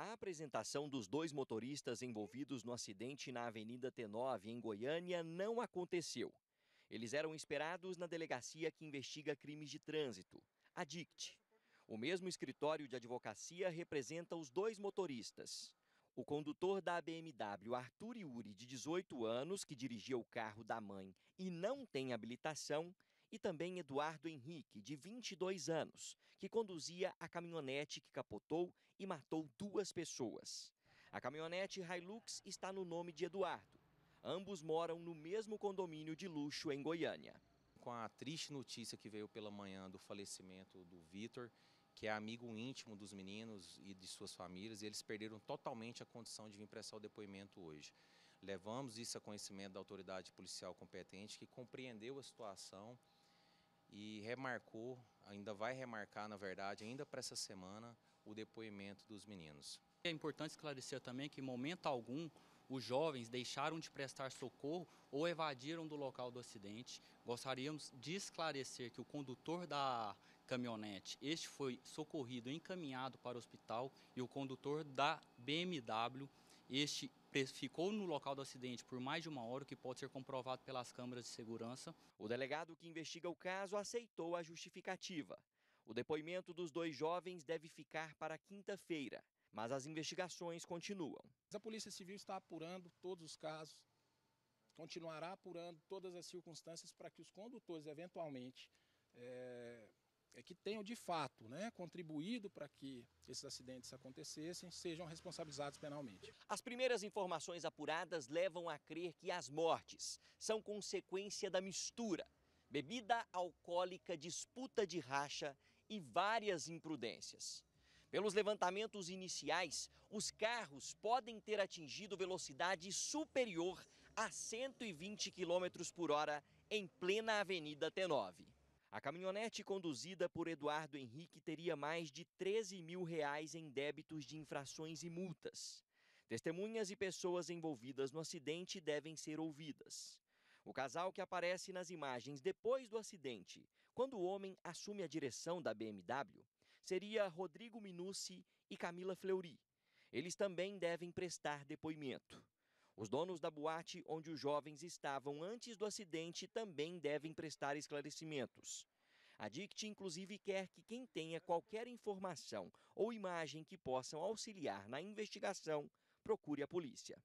A apresentação dos dois motoristas envolvidos no acidente na Avenida T9, em Goiânia, não aconteceu. Eles eram esperados na delegacia que investiga crimes de trânsito, a DICT. O mesmo escritório de advocacia representa os dois motoristas. O condutor da BMW, Arthur Yuri, de 18 anos, que dirigia o carro da mãe e não tem habilitação, e também Eduardo Henrique, de 22 anos, que conduzia a caminhonete que capotou e matou duas pessoas. A caminhonete Hilux está no nome de Eduardo. Ambos moram no mesmo condomínio de luxo em Goiânia. Com a triste notícia que veio pela manhã do falecimento do Vitor, que é amigo íntimo dos meninos e de suas famílias, e eles perderam totalmente a condição de vir prestar o depoimento hoje. Levamos isso a conhecimento da autoridade policial competente, que compreendeu a situação e remarcou, ainda vai remarcar, na verdade, ainda para essa semana, o depoimento dos meninos. É importante esclarecer também que, em momento algum, os jovens deixaram de prestar socorro ou evadiram do local do acidente. Gostaríamos de esclarecer que o condutor da caminhonete, este foi socorrido encaminhado para o hospital e o condutor da BMW, este ficou no local do acidente por mais de uma hora, o que pode ser comprovado pelas câmeras de segurança. O delegado que investiga o caso aceitou a justificativa. O depoimento dos dois jovens deve ficar para quinta-feira, mas as investigações continuam. A Polícia Civil está apurando todos os casos, continuará apurando todas as circunstâncias para que os condutores, eventualmente, é, é que tenham de fato né, contribuído para que esses acidentes acontecessem, sejam responsabilizados penalmente. As primeiras informações apuradas levam a crer que as mortes são consequência da mistura. Bebida alcoólica, disputa de racha e várias imprudências. Pelos levantamentos iniciais, os carros podem ter atingido velocidade superior a 120 km por hora em plena Avenida T9. A caminhonete conduzida por Eduardo Henrique teria mais de 13 mil reais em débitos de infrações e multas. Testemunhas e pessoas envolvidas no acidente devem ser ouvidas. O casal que aparece nas imagens depois do acidente, quando o homem assume a direção da BMW, seria Rodrigo Minucci e Camila Fleury. Eles também devem prestar depoimento. Os donos da boate onde os jovens estavam antes do acidente também devem prestar esclarecimentos. A DICT, inclusive, quer que quem tenha qualquer informação ou imagem que possam auxiliar na investigação procure a polícia.